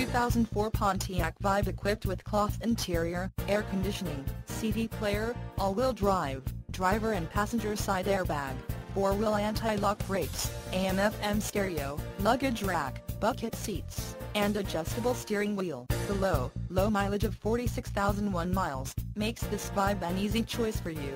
2004 Pontiac Vibe equipped with cloth interior, air conditioning, CD player, all-wheel drive, driver and passenger side airbag, four-wheel anti-lock brakes, AM-FM stereo, luggage rack, bucket seats, and adjustable steering wheel. The low, low mileage of 46,001 miles, makes this Vibe an easy choice for you.